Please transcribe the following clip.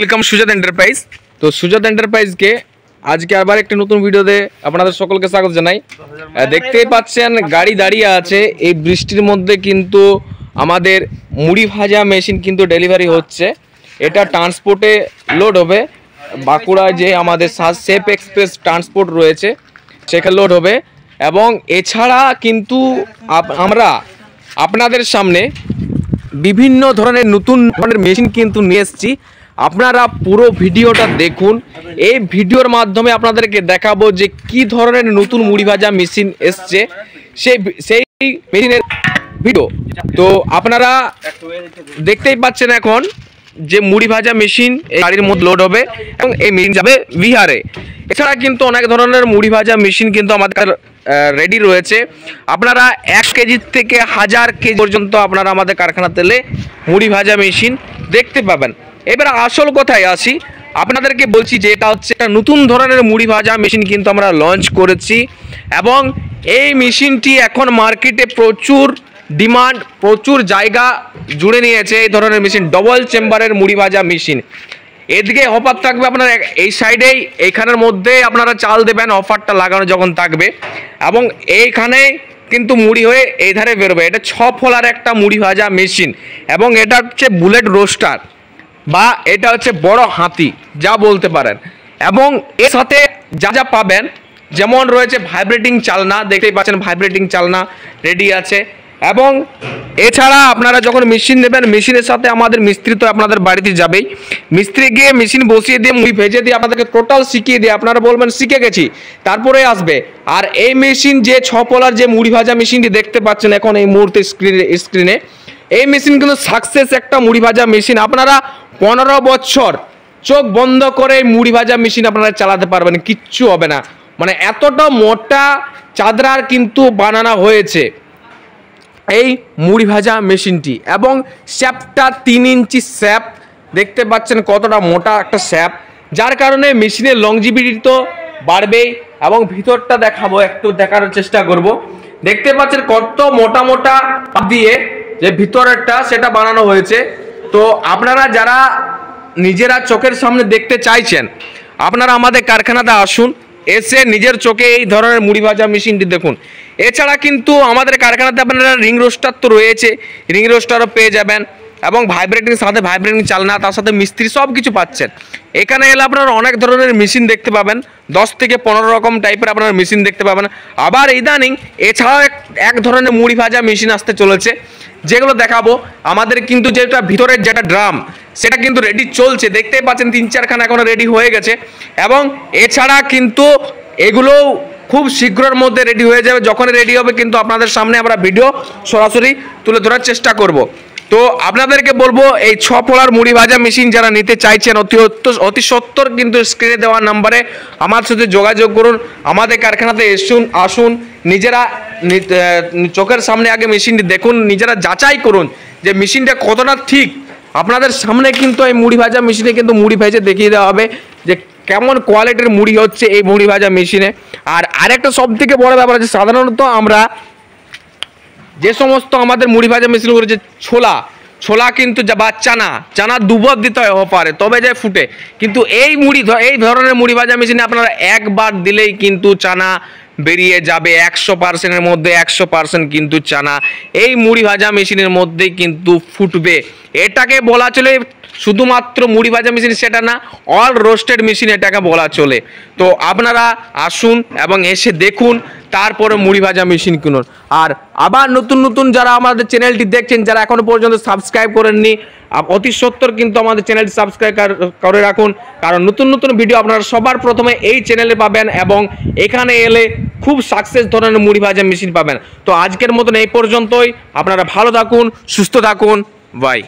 Welcome সুজাত enterprise তো সুজাত এন্টারপ্রাইজকে আজকে আবার একটি নতুন ভিডিও ভিডিওতে আপনাদের সকলকে স্বাগত জানাই। দেখতেই পাচ্ছেন, গাড়ি দাঁড়িয়ে আছে। এই বৃষ্টির মধ্যে কিন্তু আমাদের মুড়ি ভাজা মেশিন কিন্তু ডেলিভারি হচ্ছে। এটা ট্রান্সপোর্টে লোড হবে। বাঁকুড়ায় যে আমাদের সেফ এক্সপ্রেস ট্রান্সপোর্ট রয়েছে, সেখানে লোড হবে। এবং এছাড়া কিন্তু আমরা আপনাদের সামনে বিভিন্ন ধরনের নতুন ধরনের মেশিন কিন্তু নিয়ে এসেছি। আপনারা পুরো ভিডিওটা দেখুন। এই ভিডিওর মাধ্যমে আপনাদেরকে দেখাবো যে কি ধরনের নতুন মুড়ি ভাজা মেশিন এসছে। সেই সেই মেশিনের ভিডিও। তো আপনারা দেখতেই পাচ্ছেন এখন যে মুড়ি ভাজা মেশিন এই গাড়ির মধ্যে লোড হবে এবং এই মেশিন যাবে বিহারে। এছাড়া কিন্তু অনেক ধরনের মুড়ি ভাজা মেশিন কিন্তু আমাদের রেডি রয়েছে। আপনারা এক কেজি থেকে হাজার কেজি পর্যন্ত আপনারা আমাদের কারখানা তেলে মুড়ি ভাজা মেশিন দেখতে পাবেন। এবার আসল কথায় আসি। আপনাদেরকে বলছি যে এটা হচ্ছে একটা নতুন ধরনের মুড়ি ভাজা মেশিন কিন্তু আমরা লঞ্চ করেছি এবং এই মেশিনটি এখন মার্কেটে প্রচুর ডিমান্ড প্রচুর জায়গা জুড়ে নিয়েছে এই ধরনের মেশিন ডবল চেম্বারের মুড়ি ভাজা মেশিন এদিকে অফার থাকবে আপনার এই সাইডেই এইখানের মধ্যে আপনারা চাল দেবেন অফারটা লাগানো যখন থাকবে। এবং এইখানে কিন্তু মুড়ি হয়ে এই ধারে বেরোবে। এটা ছ ফলার একটা মুড়ি ভাজা মেশিন এবং এটা হচ্ছে বুলেট রোস্টার বা এটা হচ্ছে বড় হাতি, যা বলতে পারেন। এবং এর সাথে যা যা পাবেন, যেমন রয়েছে ভাইব্রেটিং চালনা, দেখতেই পাচ্ছেন ভাইব্রেটিং চালনা রেডি আছে। এবং এছাড়া আপনারা যখন মেশিন নেবেন মেশিনের সাথে আমাদের মিস্ত্রি তো আপনাদের বাড়িতে যাবেই। মিস্ত্রি গিয়ে মেশিন বসিয়ে দিয়ে মুড়ি ভেজে দিয়ে আপনাদেরকে টোটাল শিখিয়ে দিয়ে, আপনারা বলবেন, শিখে গেছি। তারপরে আসবে। আর এই মেশিন যে ছ পলার যে মুড়ি ভাজা মেশিনটি দেখতে পাচ্ছেন এখন এই মুহূর্তে স্ক্রিনে স্ক্রিনে এই মেশিন কিন্তু সাকসেস একটা মুড়ি ভাজা মেশিন আপনারা পনেরো বছর চোখ বন্ধ করে মুড়ি ভাজা মেশিন আপনারা চালাতে পারবেন, কিচ্ছু হবে না। মানে এতটা মোটা চাদরার কিন্তু বানানো হয়েছে এই মুড়ি ভাজা মেশিনটি এবং স্যাপটা তিন ইঞ্চি স্যাপ দেখতে পাচ্ছেন কতটা মোটা একটা স্যাপ যার কারণে মেশিনের লংজিবিলিটি তো বাড়বেই এবং ভিতরটা দেখাবো, একটু দেখার চেষ্টা করব। দেখতে পাচ্ছেন কত মোটা মোটা দিয়ে যে ভিতরেরটা সেটা বানানো হয়েছে। তো আপনারা যারা নিজেরা চোখের সামনে দেখতে চাইছেন, আপনারা আমাদের কারখানাতে আসুন, এসে নিজের চোখে এই ধরনের মুড়ি ভাজা মেশিনটি দেখুন। এছাড়া কিন্তু আমাদের কারখানাতে আপনারা রিং রোস্টার তো রয়েছে, রিং রোস্টারও পেয়ে যাবেন। এবং ভাইব্রেটিং সাথে ভাইব্রেটিং চালনা, তার সাথে মিস্ত্রি সব কিছু পাচ্ছেন। এখানে এলে আপনারা অনেক ধরনের মেশিন দেখতে পাবেন। দশ থেকে পনেরো রকম টাইপের আপনারা মেশিন দেখতে পাবেন। আবার ইদানিং এছাড়াও এক এক ধরনের মুড়ি ভাজা মেশিন আসতে চলেছে, যেগুলো দেখাবো। আমাদের কিন্তু যেটা ভিতরের যেটা ড্রাম সেটা কিন্তু রেডি চলছে। দেখতেই পাচ্ছেন তিন চারখানা এখনও রেডি হয়ে গেছে। এবং এছাড়া কিন্তু এগুলো খুব শীঘ্রর মধ্যে রেডি হয়ে যাবে। যখন রেডি হবে কিন্তু আপনাদের সামনে আমরা ভিডিও সরাসরি তুলে ধরার চেষ্টা করব। তো আপনাদেরকে বলব, এই ছ ফোলার মুড়ি ভাজা মেশিন যারা নিতে চাইছেন, অতি অতি সত্তর কিন্তু স্ক্রিনে দেওয়া নাম্বারে আমার সাথে যোগাযোগ করুন, আমাদের কারখানাতে এসুন, আসুন, নিজেরা চোখের সামনে আগে মেশিনটি দেখুন, নিজেরা যাচাই করুন যে মেশিনটা কতটা ঠিক। আপনাদের সামনে কিন্তু এই মুড়ি ভাজা মেশিনে কিন্তু মুড়ি ভেজে দেখিয়ে দেওয়া হবে যে কেমন কোয়ালিটির মুড়ি হচ্ছে এই মুড়ি ভাজা মেশিনে আর আরেকটা সব থেকে বড় ব্যাপার আছে সাধারণত আমরা যে সমস্ত আমাদের মুড়ি ভাজা মেশিন করেছে ছোলা ছোলা কিন্তু বা চানা চানা দুবার দিতে হয় পারে, তবে যে ফুটে। কিন্তু এই মুড়ি এই ধরনের মুড়ি ভাজা মেশিনে আপনারা একবার দিলেই কিন্তু চানা বেরিয়ে যাবে, একশো পার্সেন্টের মধ্যে একশো পার্সেন্ট কিন্তু চানা। এই মুড়ি ভাজা মেশিনের মধ্যেই কিন্তু ফুটবে। এটাকে বলা চলে শুধুমাত্র মুড়ি ভাজা মেশিন সেটা না অল রোস্টেড মেশিন এটাকে বলা চলে। তো আপনারা আসুন এবং এসে দেখুন, তারপরে মুড়ি ভাজা মেশিন কিনুন। আর আবার নতুন নতুন যারা আমাদের চ্যানেলটি দেখছেন, যারা এখনও পর্যন্ত সাবস্ক্রাইব করেননি অতি সত্তর কিন্তু আমাদের চ্যানেলটি সাবস্ক্রাইব করে রাখুন। কারণ নতুন নতুন ভিডিও আপনারা সবার প্রথমে এই চ্যানেলে পাবেন এবং এখানে এলে খুব সাকসেস ধরনের মুড়ি ভাজা মেশিন পাবেন। তো আজকের মতন এই পর্যন্তই। আপনারা ভালো থাকুন, সুস্থ থাকুন। বাই